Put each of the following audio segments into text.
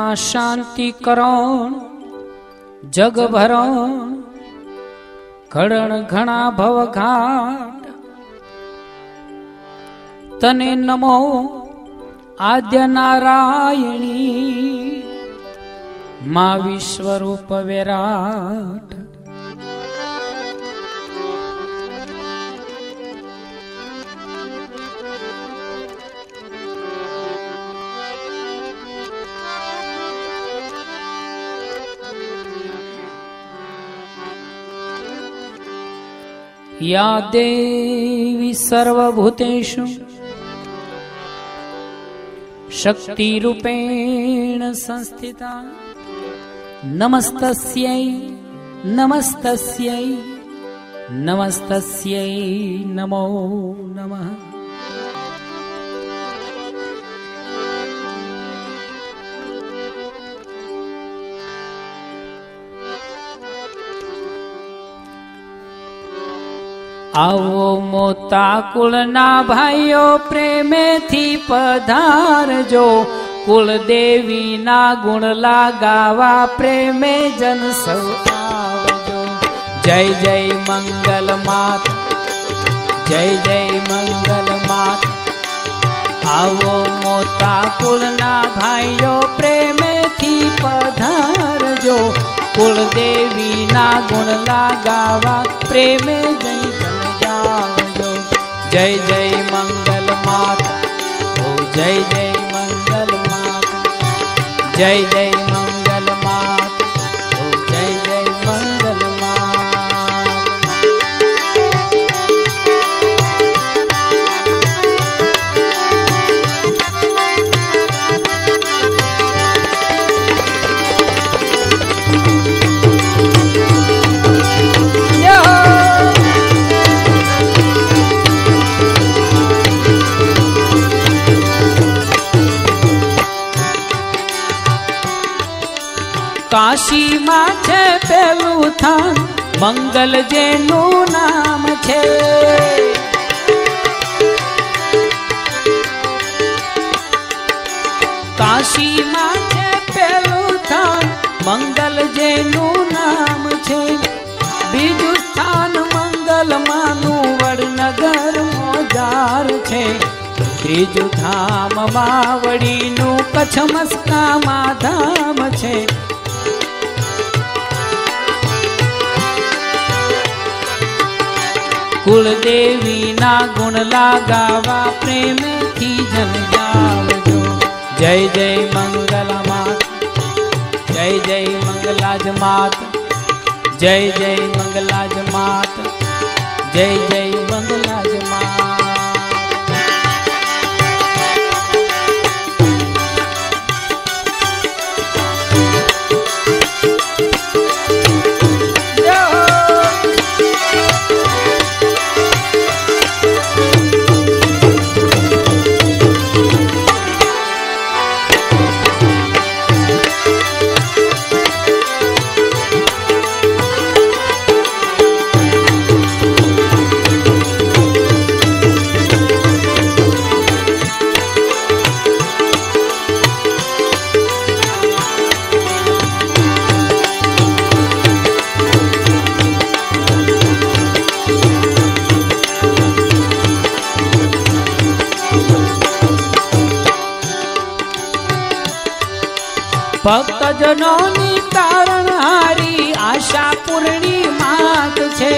માં શાંતિ કરણ, જગ ભરણ, ઘડણ ઘણા ભવઘાટ. તને નમો આદ્ય નારાયણી, મા વિશ્વરૂપ વિરાટ. या देवी सर्वभूतेषु शक्तिरूपेण संस्थिता। नमस्तस्यै नमस्तस्यै नमस्तस्यै नमो नमः આવો મોતા કુળના ભાઈઓ પ્રેમેથી પધારજો કુળદેવીના ગુણ લાગાવા પ્રેમે જન સૌ આવજો જય જય મંગલ માત જય જય મંગલ માત આવો મોતા કુળના ભાઈઓ પ્રેમેથી પધારજો કુળદેવીના ગુણ લાગાવા પ્રેમે જય જન જાવજો जय जय मंगल माता। ओ जय जय मंगल माता। जय जय કાશીમાં છે પેલું થાન, મંગલ જેનું નામ છે. કાશીમાં છે પેલું થાન, મંગલ જેનું નામ છે. બીજું સ્થાન મંગલ માનું વડનગર મોજાર છે. ત્રીજું ધામ માવડીનું કચ્છ મસ્કામાં ધામ છે. કુળદેવીના ગુણ લાગાવા પ્રેમથી જન જાવજો જય જય મંગલ માત જય જય મંગલાજ માત જય જય મંગલાજ માત જય જય મંગલાજ ભક્તજનોની તારણહારી આશા પૂર્ણી માત છે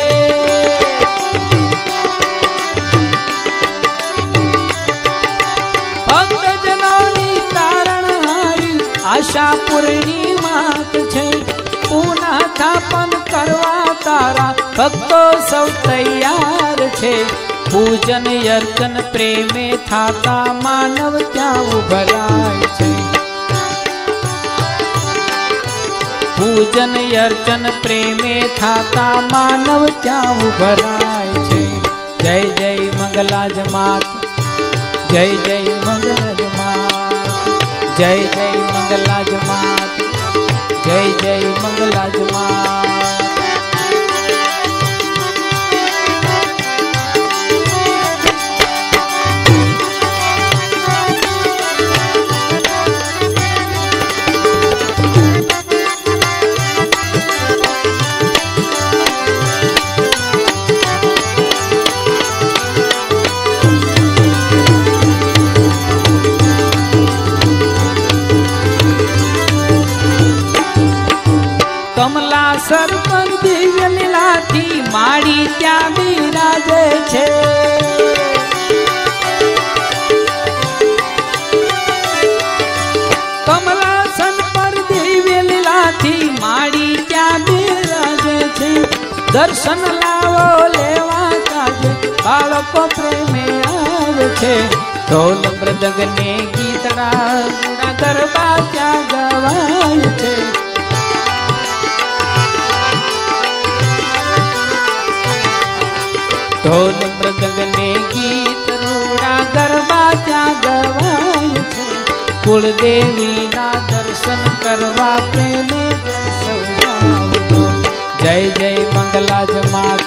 ભક્તજનોની તારણહારી આશા પૂર્ણી માત છે પુનઃ સ્થાપન કરવા તારા ભક્તો સૌ તૈયાર છે પૂજન અર્ચન પ્રેમે થાતા માનવ ત્યાં ઉભરાય છે પૂજન અર્ચન પ્રેમે થાતા માનવ ત્યાં ઉભરાય છે જય જય મંગલાજ માત જય જય મંગલાજ માત જય જય મંગલાજ માત જય જય મંગલાજ માત દર્શન લાવો લેવા કાજે બાળકો પ્રેમે આવે છે ઢોલ મૃદંગ ને ગીતડા ગુણા ગરબા ત્યાં ગવાય છે ઢોલ મૃદંગ ને ગીત રૂડા ગરબા ત્યાં ગવાય છે કુળદેવી ના દર્શન કરવા પ્રેમે સૌજાવજો जय जय मंगला जमात।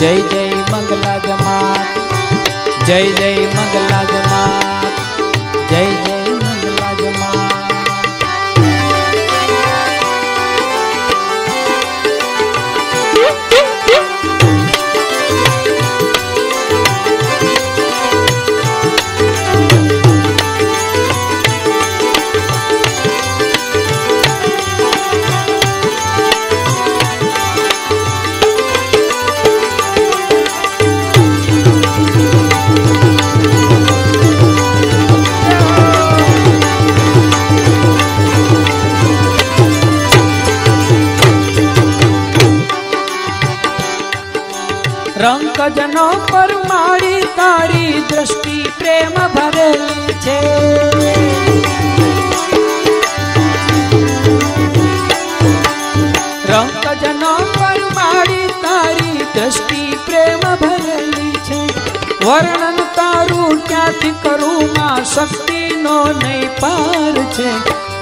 जय जय मंगला जमात। जय जय मंगला जमात। રંકજનો પર મારી તારી દ્રષ્ટિ પ્રેમ ભરેલી છે રંકજનો પર મારી તારી દ્રષ્ટિ પ્રેમ ભરેલી છે વર્ણન તારું ક્યાંથી કરું માં શક્તિનો નહીં પાર છે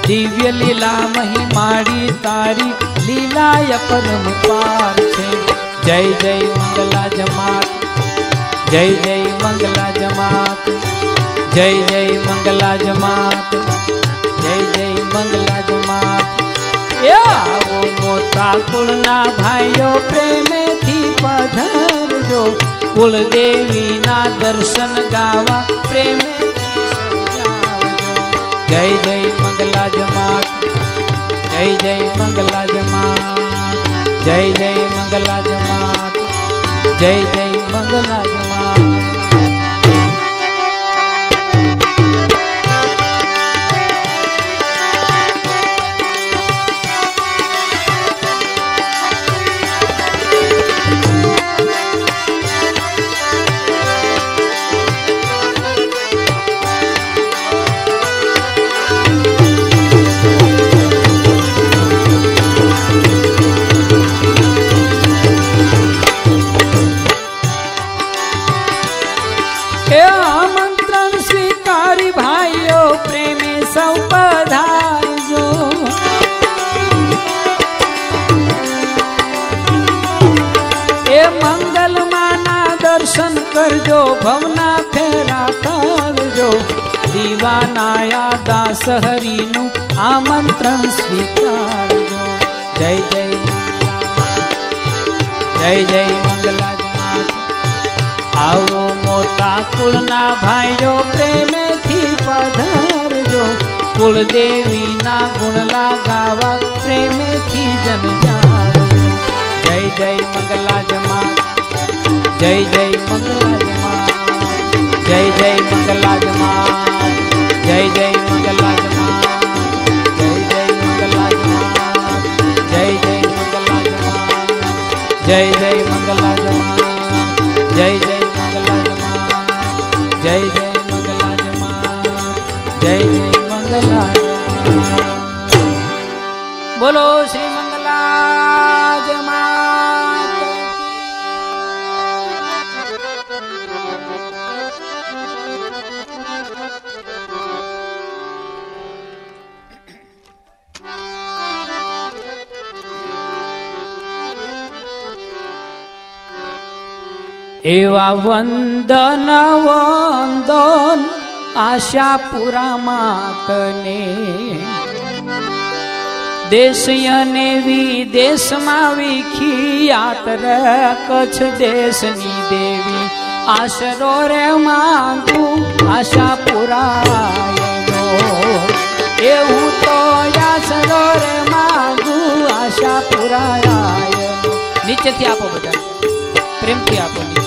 દિવ્ય લીલા મહિમાડી તારી લીલાય પરમ પાર છે જય જય મંગલા જમાત જય જય મંગલા જમાત જય જય મંગલા જમાત જય જય મંગલા જમાત એ આવો મોટા કુળના ભાઈઓ પ્રેમેથી પધારજો કુળદેવીના દર્શન ગાવા પ્રેમેથી સજાવજો. જય જય મંગલા જમાત જય જય મંગલા જમાત જય જય મંગલા જમાત જય જય મંગલા જમાત દીવાનાયા દાસ હરિનું આમંત્રણ સ્વીકારજો જય જય જય જય મંગલા જમાત આવો મોટા કુળના ભાઈઓ પ્રેમેથી પધારજો કુળદેવીના ગુણલા ગાવા પ્રેમેથી જન જાણજો જય જય મંગલા જમાત જય જય મંગલા જમાત જય જય મંગલા જમાત जय जय मंगल એવા વંદન વંદન આશાપુરામાં કને દેશ અને વિદેશમાં વિખ્યાત રે કચ્છ દેશની દેવી આશરો રે માંગુ આશા પુરાયનો એવું તો આશરો રે માંગુ આશા પુરાય નીચેથી આપો બધા પ્રેમથી આપો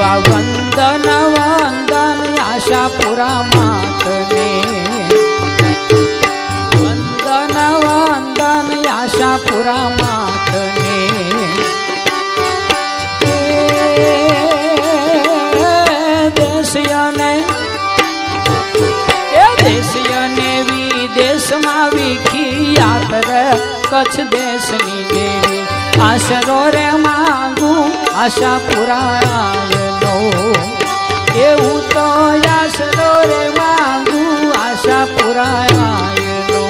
देवा वंदन वंदन, आशापुरा मातने। वंदन वंदन, आशापुरा मातने। देशिया ने देशिया ने विदेश मा विखी यात्र, कच्छ देश नी देवी। आशरो रे मा આશા પુરાણનો એવું તો આશરો રે માગું આશા પુરાણનો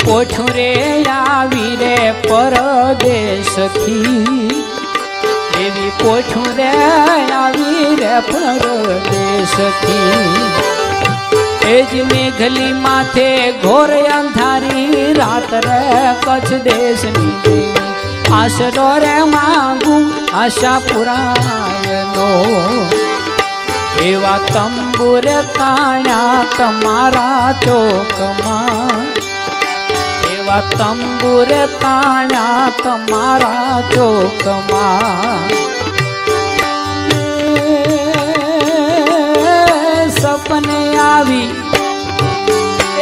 એવી પોઠું રે આવી રે પરદેશથી એવી પોઠું રે આવી રે પરદેશથી એ જ મેઘલી માથે ઘોર અંધારી રાત રે કચ્છ દેશની દેવી આશરો રે માગું આશા પુરાયનો એવા તંબુર તાણ્યા તમારા ચોકમાં એવા તંબુર તાણ્યા તમારા ચોકમાં સપને આવી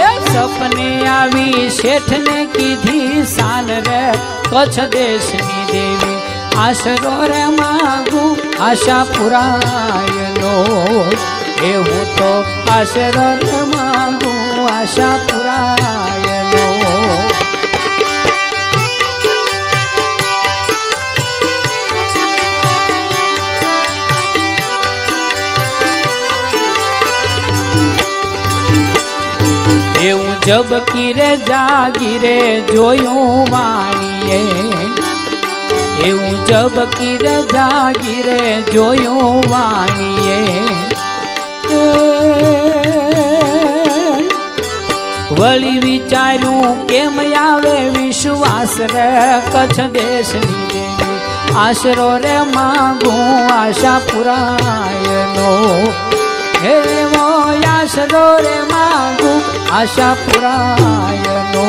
એ સપને આવી શેઠને કીધી સાન રે કચ્છ દેશની દેવી આશરો રે માગું આશા પુરાયનો એવું તો આશરો રે માગું આશા પુરાયનો એવું જબ કિરે જાગીરે જોયું વાણીએ એવું જબ કિરે જાગીરે જોયું વાણીએ વળી વિચાર્યું, કેમ આવે વિશ્વાસ રે? કચ્છ દેશની દેવી આશરો રે માગું, આશા પુરાયનો હે મો આશરો રે માગું, આશા પુરાયનો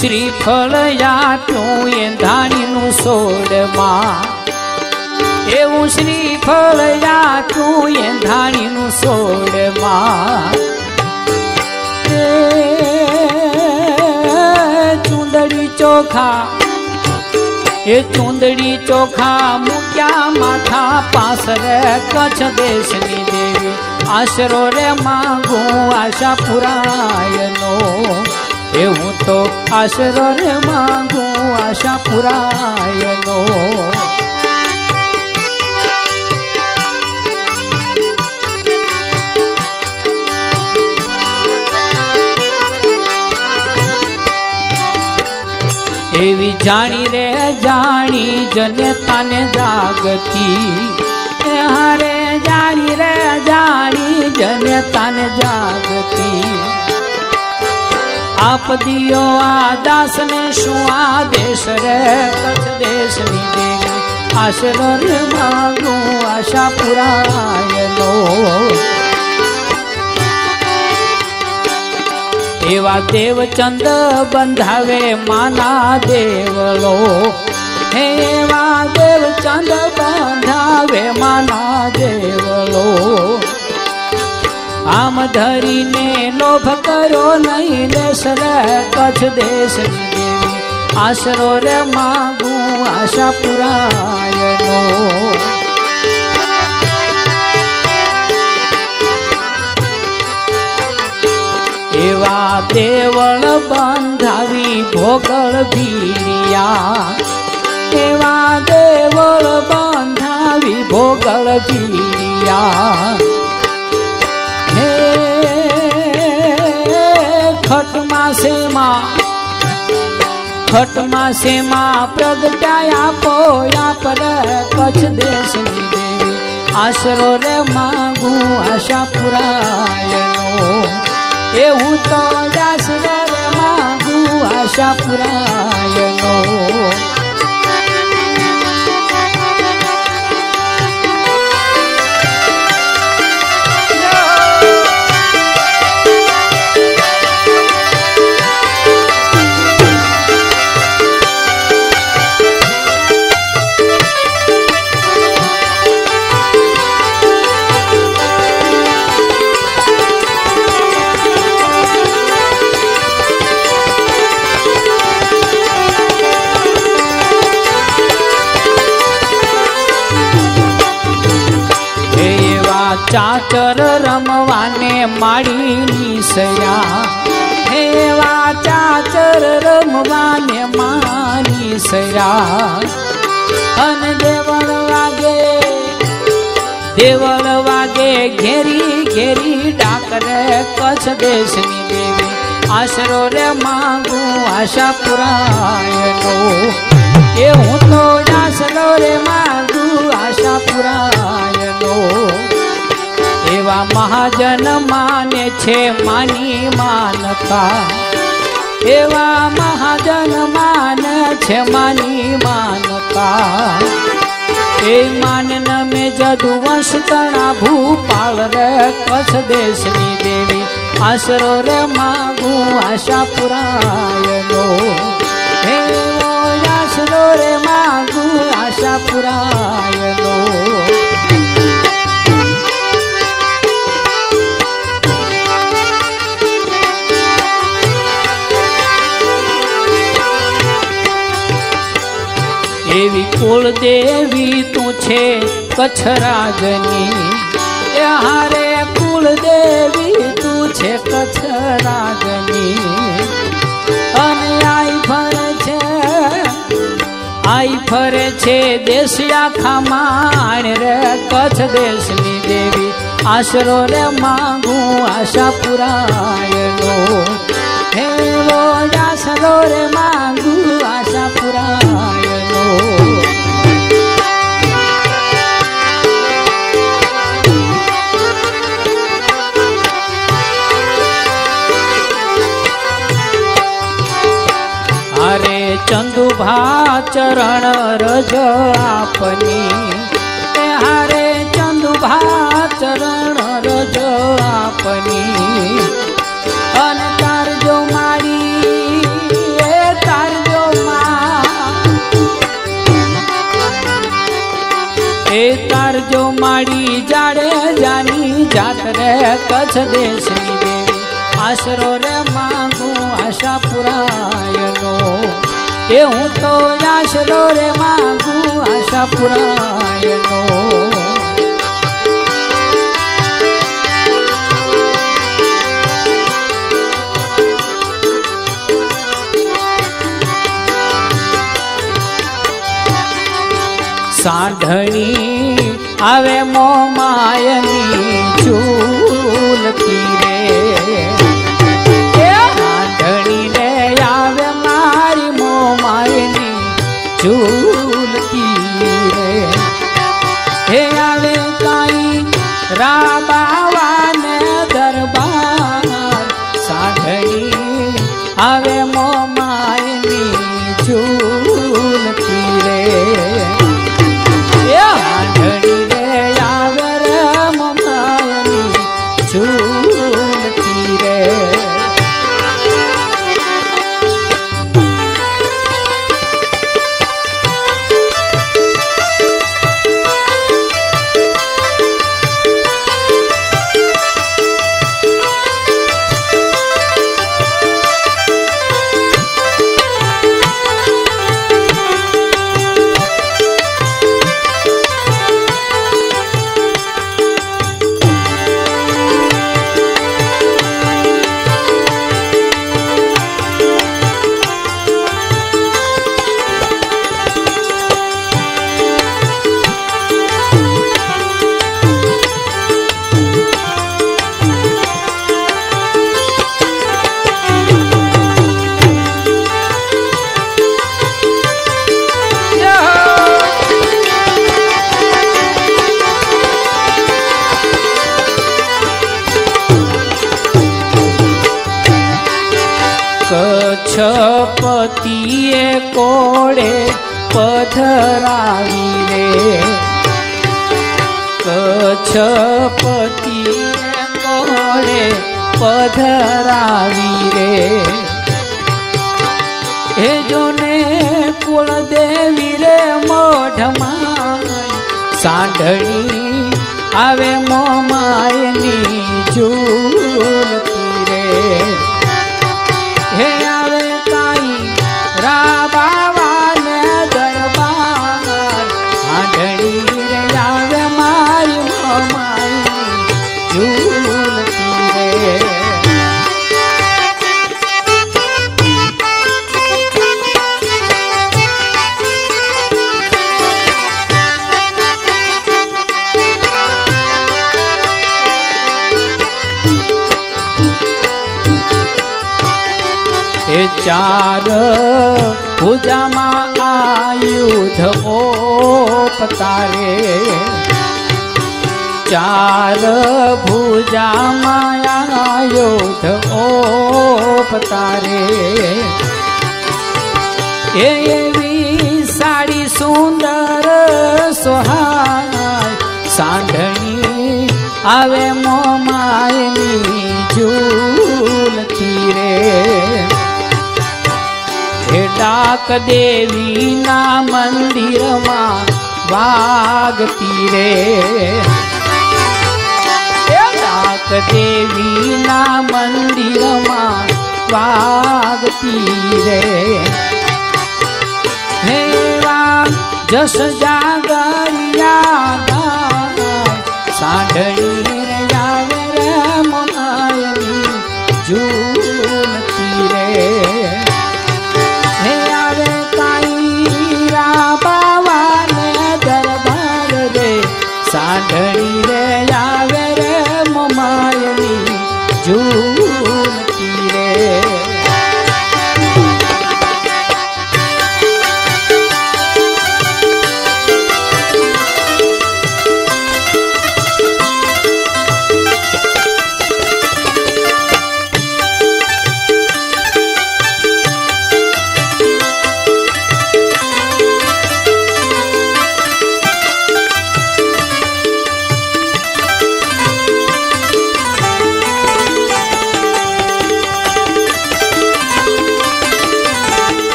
શ્રીફળ આપ્યું એ ધાણીનું સોડમાં એવું શ્રીફળ આપ્યું એ ધાણીનું સોડમાં ચુંદડી ચોખા એ ચુંદડી ચોખા મૂક્યા માથા પાસરે કચ્છ દેશની દેવી. આશરો રે માગું આશા પુરાયનો એવું તો આશરો રે માગું આશા પુરાયનો. એવી જાણી રે, જાણી જનતાને જાગતી. એ હારે જાણી રે, જાણી જનતાને જાગતી. આપ દિયો આ દાસને શું આદેશ રે કચ્છ દેશની દેવી આશરો રે માગું આશા પુરાયનો એવા દેવચંદ બંધાવે માના દેવલો એવા દેવચંદ બંધાવે માના દેવલો આમ ધરીને લોભ કરો નહીં લેશ રે કચ્છ દેશ આશરો રે માગું આશા પુરાયનો એવા દેવળ બંધાવી ભોગળ ભીડિયા એવા દેવળ બંધાવી ભોગળ ભીડિયા હે ખટમાં સેમાં ખટમાં સેમાં પ્રગટાયા પોયા પર કચ્છ દેશની દેવી આશરો રે માગું આશા પુરાયનો એવું તો આશરો રે માગું આશા પુરાયનો ચાચર રમવાને માડીની સયા એવા ચાચર રમવાને માની સયા અન દેવળ વાગે દેવળ વાગે ઘેરી ઘેરી ડાકરે કચ્છ દેશની દેવી. આશરો રે માંગુ આશા પુરાયનો એ હું તો આશરો રે માંગુ આશા પુરાયનો એવા મહાજન માને છે માની માનતા. એવા મહાજન માન છે માની માનતા. એ માન નમે જદુ વંશ તણા ભૂપાળ રે કચ્છ દેશની દેવી. આશરો રે માગું આશા પુરાયનો હે આશરો રે માગું આશા પુરાયનો કુળદેવી તું છે કચ્છ રાજની એ હારે કુળદેવી તું છે કચ્છ રાજની અને આઈ ફરે છે, આઈ ફરે છે દેશ આખા માણ રે, કચ્છ દેશની દેવી. આશરો રે માગું આશા પુરાયનો હે વો આશરો રે માગું આશા પુરાયનો ચંદુભા ચરણ રજ આપની હારે ચંદુભા ચરણ રજ આપની. અને તારજો મારી એ તારજો એ તારજો માડી જાડે જાની જાત રે કચ્છ દેશની દેવી આશરો રે માગું આશા પુરાયનો એ હું તો આશરો રે માગું આશા પુરાયનો સાંઢણી આવે મો કોડે પધરાવી રે કચ્છપતિએ કોડે પધરાવી રે હે જોને કુળદેવી રે મોઢમાં સાંઢણી આવે મોમાયની ઝૂલતી ચાર ભુજામાં આયુધ ઓપતારે ચાર ભુજામાં આયુધ ઓપતારે એ એવી સાડી સુંદર સોહાય સાંઢણી આવે મોમાયની ડાક દેવીના મંદિરમાં વાગતી રે ડાક દેવીના મંદિરમાં વાગતી રે હે રામ જસ જાગરિયા સાંઢણી આવે રે મનાયની ઝૂલતી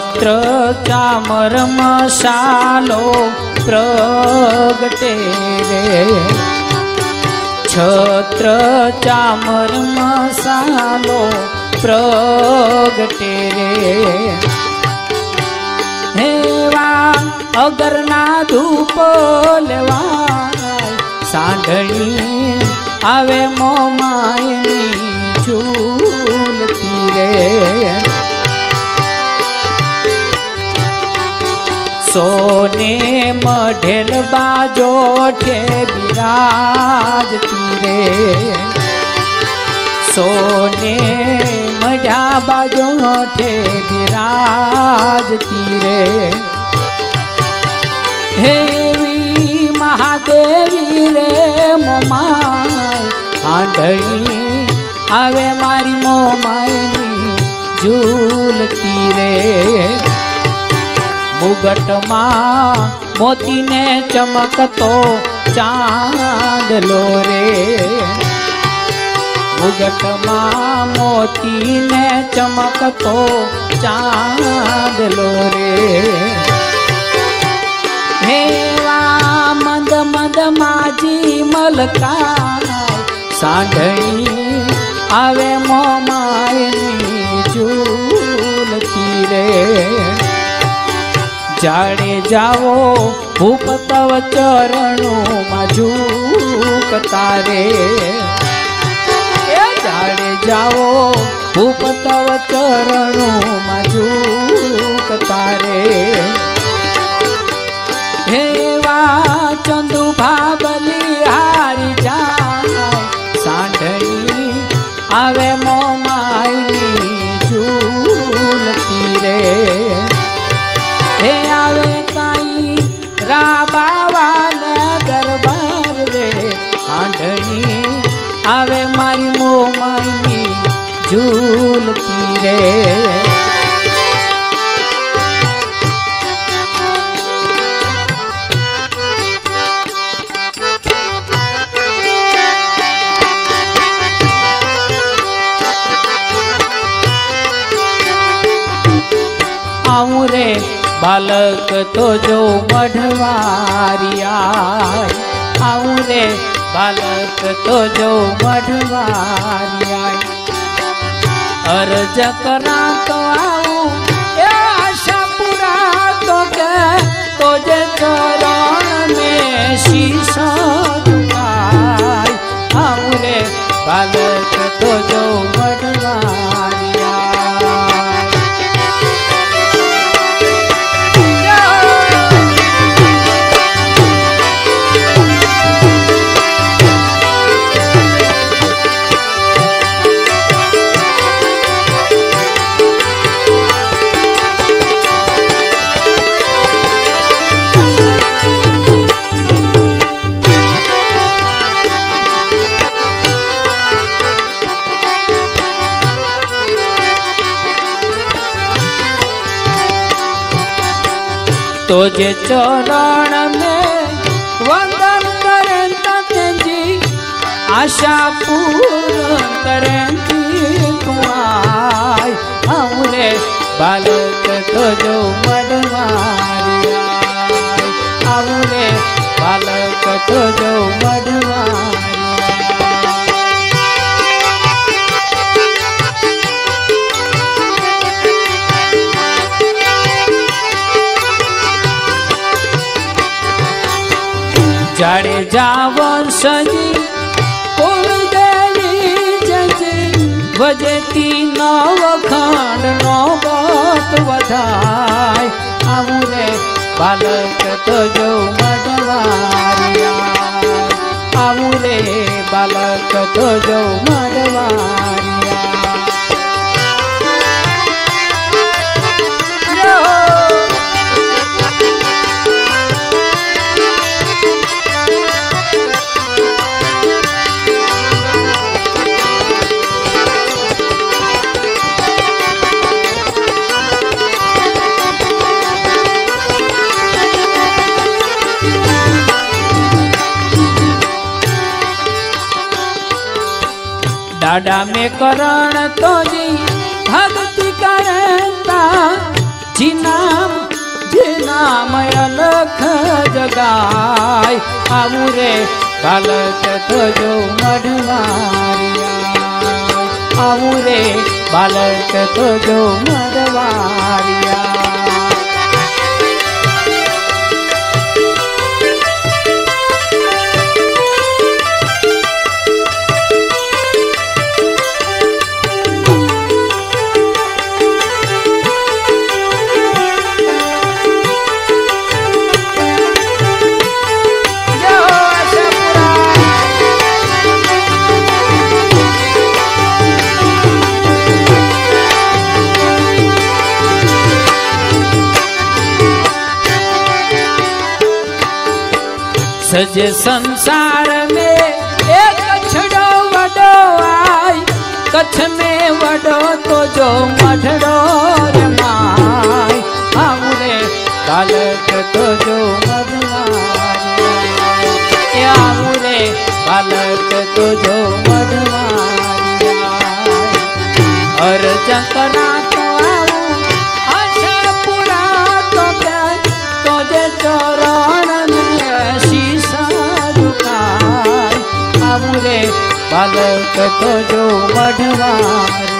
છત્ર ચામર મસાલો પ્રગટે રે. છત્ર ચામર મસાલો પ્રગટે રે. હેવા અગરના ધૂપ લેવા સાંઢણી આવે મોમાયની ઝૂલતી રે. સોને મઢેલ બાજો ઠે બિરાજતી રે સોને મઢા બાજો ઠે બિરાજતી રે હેવી મહાદેવી રે મોમાય, આંધળી આવે મારી મોમાયની ઝૂલતી રે મુગટમાં મોતીને ચમકતો ચાંદલો રે મુગટમાં મોતીને ચમકતો ચાંદલો રે હેવા મંદ મંદ માજી મલકાય સાંઢણી આવે મોમાયની જાડે જાવો ભૂપતવ ચરણોમાં ઝૂકતા રે જાડે જાવો ભૂપ તવ ચરણોમાં ઝૂકતા રે હેવા ચંદુ ભાબલી, હારી જાય સાંઢણી આવે મોમાઈ તો જો મઢવારિયા આવું રે બાલક તો જો મઢવારિયા અરજ કરા તો આવું એ આશા પૂરા તો કે તો જે ચરણ મે શીશ ઝુકાય આવું રે બાલક તો જો મઢવારિયા तो जे चरण में वंदन करें जी आशा पूर्ण करें तुम्हारी। हमरे बालक तो બાલક તો જો મડવારિયા આવું રે બાલક તો જો મડવારિયા કરણ તો જી ભક્તિ કરતા જી નામ જે નામ અલખ જગાય. આવું રે બાલક થજો મઢવારિયા આવું રે બાલક થજો મઢવારિયા सजे संसार में एक कछड़ो वडो आई कच्छ में वडो तो जो બાલક તો જો મઢવા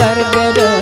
कर दो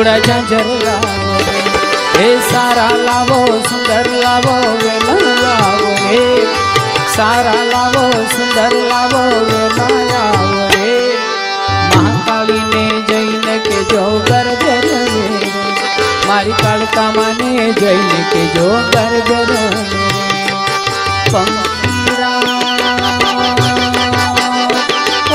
રૂડા ઝાંઝર લાવો રે હે સારા લાવો સુંદર લાવો વેલા લાવો રે સારા લાવો સુંદર લાવો વેલા લાવો રે મહાકાળીને જઈને કે જો ગર્ભ રમે મારી કાળકા માને જઈને કે જો ગર્ભ રમે પંખીડા ઓ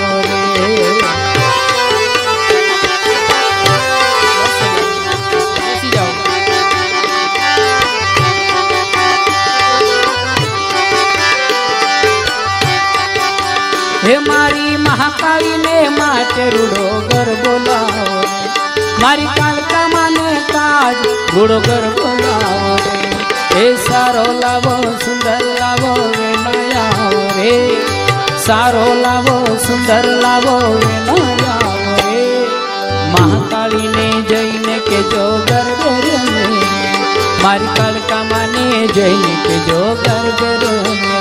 માટે રૂડો ગર બોલાવો રે. મારી કાળકા માને કાજ રૂડો ગર બોલાવો રે હે સારો લાવો સુંદર લાવો રે નયાવો રે સારો લાવો સુંદર લાવો રે નયાવો રે મહાકાળીને જઈને કે જો ગર્ભ રમે મારી કાળકા માને જઈને કે જો ગર્ભ રમે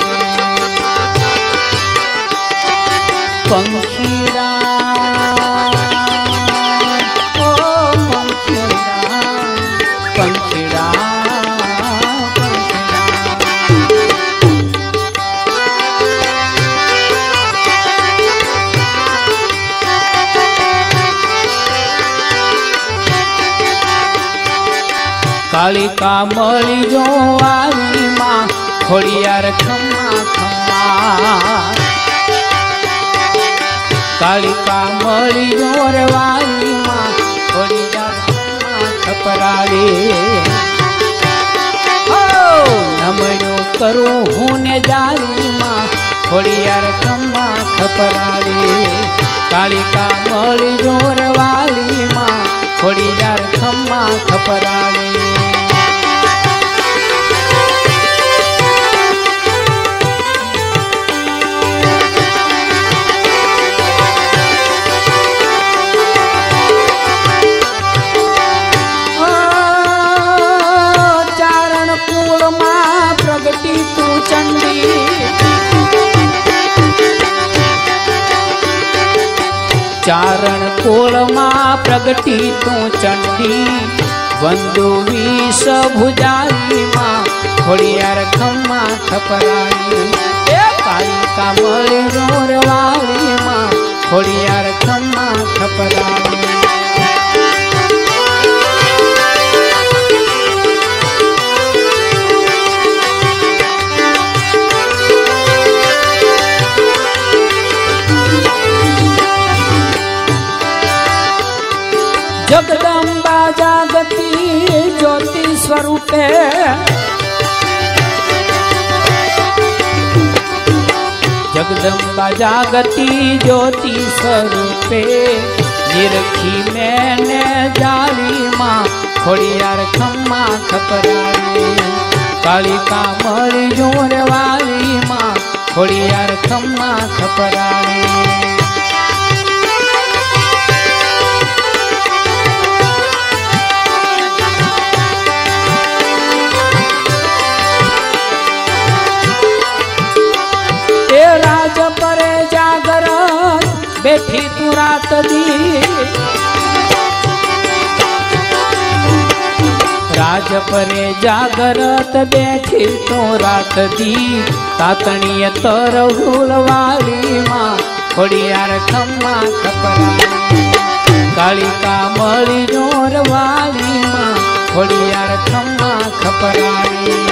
ખમા મળી જો આવી માં ખોડિયાર ખમા ખમા. કાલિકા મળી જો રવારી માં ખોડિયાર ખમા ખપરાવે. નમણ્યો કરું હું ને જારી માં ખોડિયાર ખમા ખપરાવે. કાલિકા મળી જો રવારી માં ખોડિયાર ખમા ખપરાવે. ચારણ કોળમાં પ્રગટી તું ચંડી વંદો વિષ ભુજારીમાં ખોડિયાર ખમ્મા ખપરાણી એ કાલિકા મળે રોરવાળીમાં ખોડિયાર ખમ્મા ખપરાણી સ્વરૂપે જગદંબા જાગતી જ્યોતિ સ્વરૂપે નિરખી મેને જાળીમાં ખોડિયાર ખમ્મા ખપરાણી કાળિકા મળી જોર વાળીમાં ખોડિયાર ખમ્મા ખપરાણી રાજ પરે જાગરત બેઠી તું રાત દી તાતણીય તર હુલવાળીમાં ખોડિયાર ખમ્મા ખપરાણી કાળિકા મળી જોર વાળીમાં ખોડિયાર ખમ્મા ખપરાણી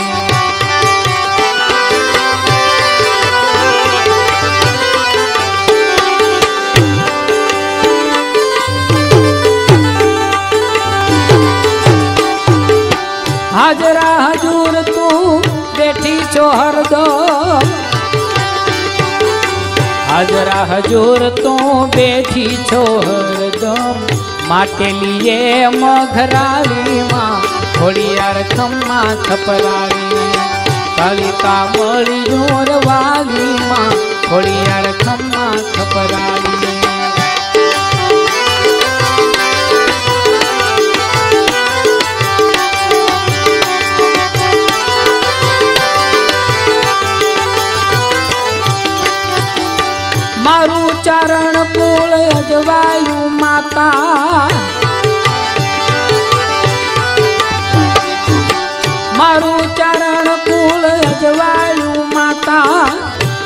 દો હાજરા હજુર તું બેઠી છો હરદમ. માટે લીએ મઘરાવીમાં થોડી અર્થમાં થપરાવી કવિતા મળી જોર વાલીમાં થોડી અર્થમાં થપરાવી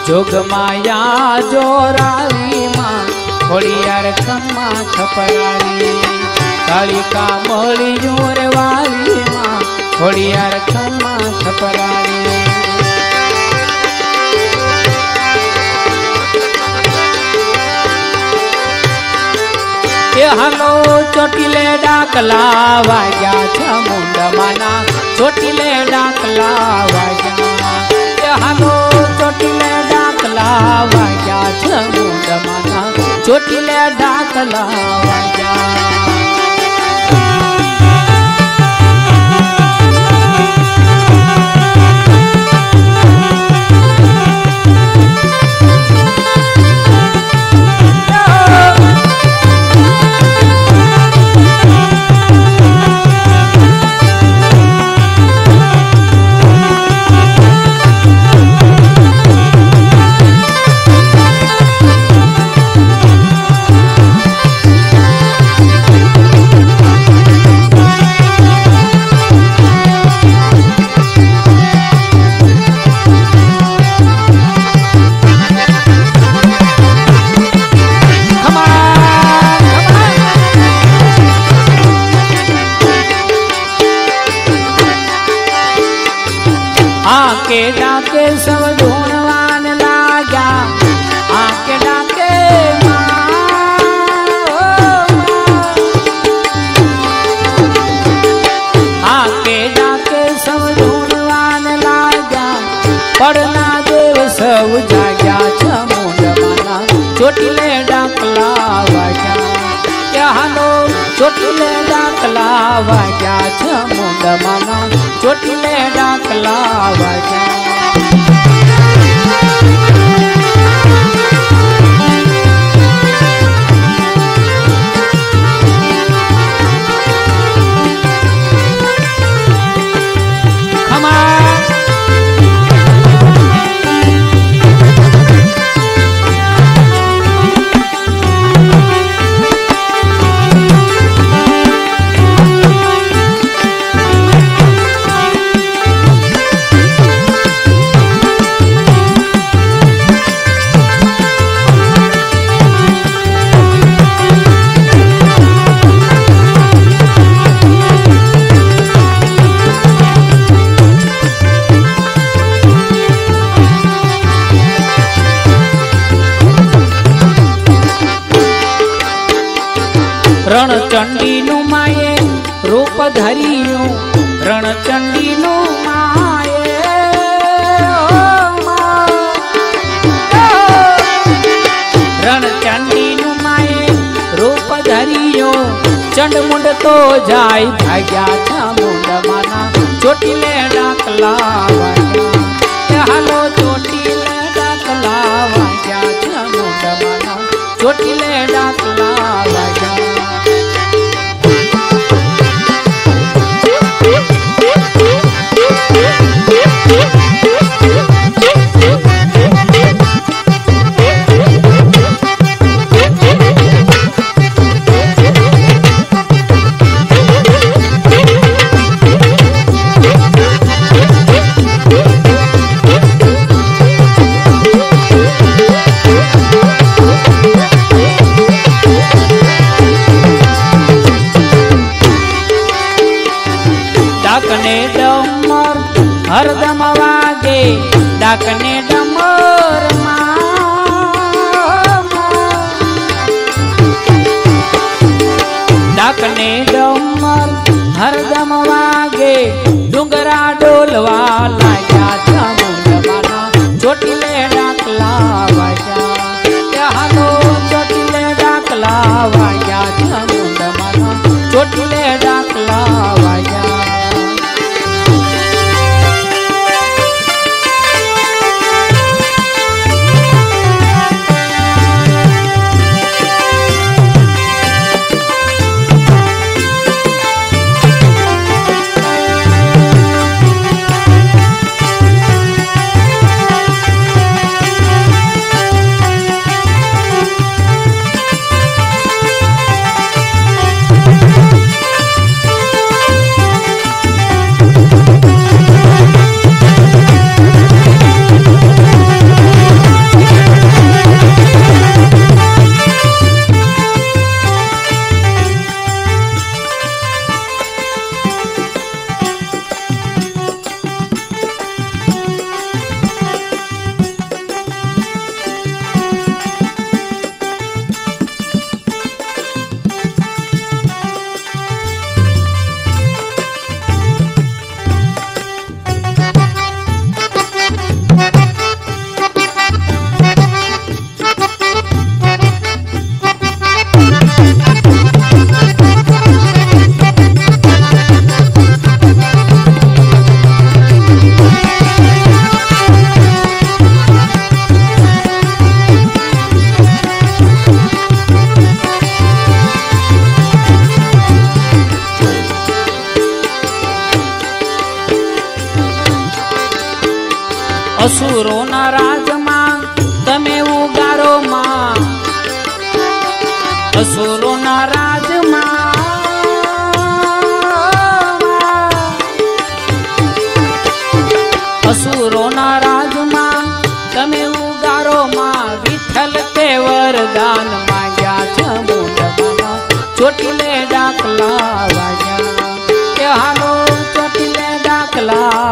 જોગમાયા જોરાવીમાં ખોડિયાર ખમ્મા ખપરાવી કાળિકા મળી જોરવાલીમાં ખોડિયાર ખમ્મા ખપરાવી એ હાલો ચોટીલે ડાકલા વાગ્યા છે મુંડમાના ચોટીલે ડાકલા વાગ્યા એ હાલો ચોટીલે ઢાકલા વાગ્યા છ મુંડમાં ચોટીલા ઢાકલા વાગ્યા आके डाके सब ढूंढवान लाग्या। आके डाके आके डाके सब ढूंढवान लाग्या। पढ़ना देव सब जाग्या छमुंडवाना चोटिले डाकला वाग्या। यहाँ लो चोटिले डाकला वाग्या छमुंडवाना ડાકલા વાગ્યા છે મુંડમાના ચોટીલે ડાકલા વાગ્યા ચંડ મુંડ તો જાય ભાગ્યા છા મુંડ માના. ચોટી લે ડાકલા વાગ્યા. હાલો ચોટી લે ડાકલા વાગ્યા છા મુંડ માના. ચોટી લે ડાકલા વાગ્યા.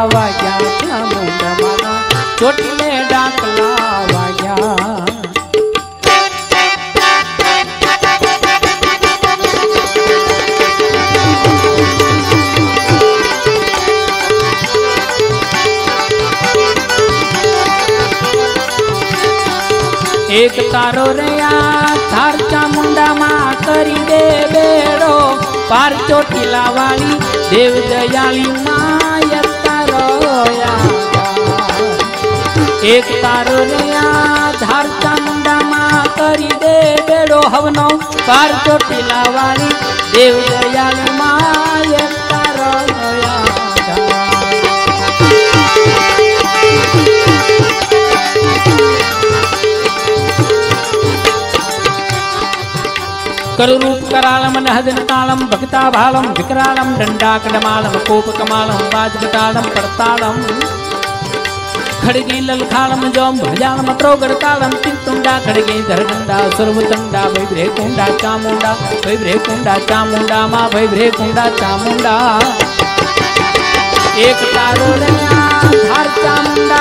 વાગ્યા છે મુંડમાં ચોટીલે ડાકલા વાગ્યા એક તારો રયા થાર ચામુંડામાં કરી દે બેડો પાર ચોટીલા વાળી દેવ દયાળી માય એક તારો ન્યા ધાર ચામુંડામાં કરી દે બેડો હવનો કાર ચોટીલા વાળી દેવ દયાળી માં એક તારો करालम नहदन तालम भक्ता भालम विकरालम दंडाकमालम कोपकमालम बाजगतालम पड़तालम। खड़गी ललखालम जोम भजान मत्रो गड़कालम तुंडा खड़गी धरगुंडा सर्वतंडा भैब्रे कुंडा चामुंडा भैब्रे कुंडा चामुंडा, माँ भैब्रे कुंडा चामुंडा। एक तारो धार चामुंडा।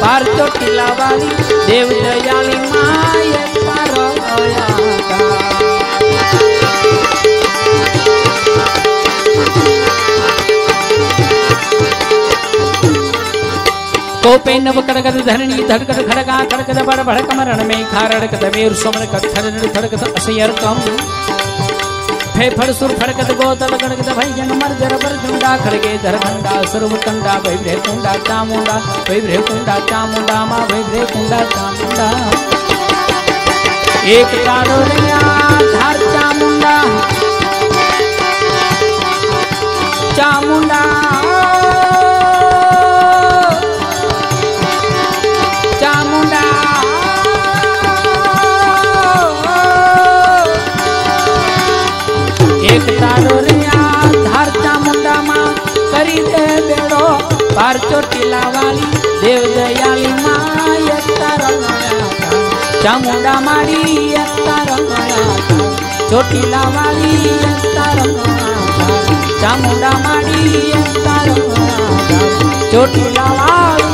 पार चोटिला वाली देव दयाली माँ कोपे नव कड़कत धरणी धड़कत खड़का खड़कत बड़ भड़क मरण में खारड़कत मेर सुमर खड़न खड़कत असयर कम फेफड़ सुर फड़कत गोतल गणकत भई जन मर जर बर जुंडा खड़गे धर खंडा सर्व कंडा भैभ्रे कुंडा, चामुंडा, भैभ्रे कुंडा, चामुंडा, मा भैभ्रे कुंडा, चामुंडा। एक तारो रिया धार चामुंडा। चामुंडा। કરી દે બેડો પાર ચોટીલા વાલી દેવ દયાલી માં એક તારા માયા ચામુંડા મારી એક તારા માયા ચોટીલા વાલી એક તારા માયા ચામુંડા મારી એક તારા માયા ચોટીલા વાલી